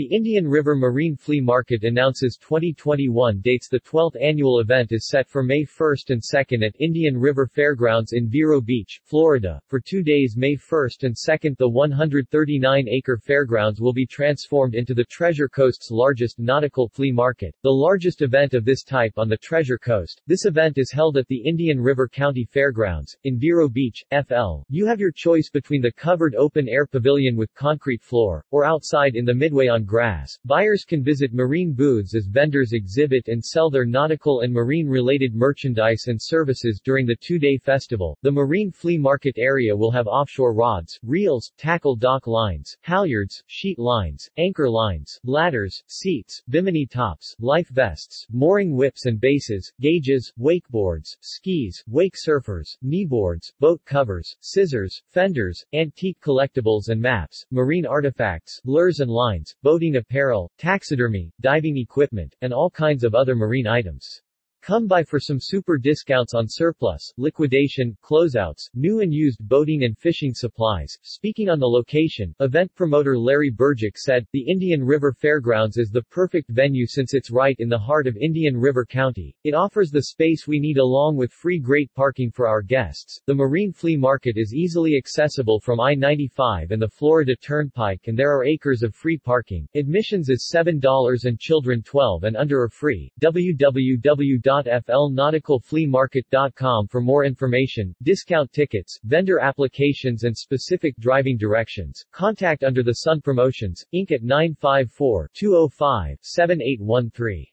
The Indian River Marine Flea Market announces 2021 dates The 12th annual event is set for May 1 and 2 at Indian River Fairgrounds in Vero Beach, Florida. For two days May 1 and 2 the 139-acre fairgrounds will be transformed into the Treasure Coast's largest nautical flea market, the largest event of this type on the Treasure Coast. This event is held at the Indian River County Fairgrounds, in Vero Beach, FL. You have your choice between the covered open-air pavilion with concrete floor, or outside in the midway on grass. Buyers can visit marine booths as vendors exhibit and sell their nautical and marine-related merchandise and services during the two-day festival. The marine flea market area will have offshore rods, reels, tackle dock lines, halyards, sheet lines, anchor lines, ladders, seats, bimini tops, life vests, mooring whips and bases, gauges, wakeboards, skis, wake surfers, kneeboards, boat covers, scissors, fenders, antique collectibles and maps, marine artifacts, lures and lines, boating apparel, taxidermy, diving equipment, and all kinds of other marine items. Come by for some super discounts on surplus, liquidation, closeouts, new and used boating and fishing supplies. Speaking on the location, event promoter Larry Burdgick said, The Indian River Fairgrounds is the perfect venue since it's right in the heart of Indian River County. It offers the space we need along with free great parking for our guests. The Marine Flea Market is easily accessible from I-95 and the Florida Turnpike and there are acres of free parking. Admissions is $7 and children 12 and under are free. www www.flnauticalfleamarket.com for more information, discount tickets, vendor applications and specific driving directions. Contact Under the Sun Promotions, Inc. at 954-205-7813.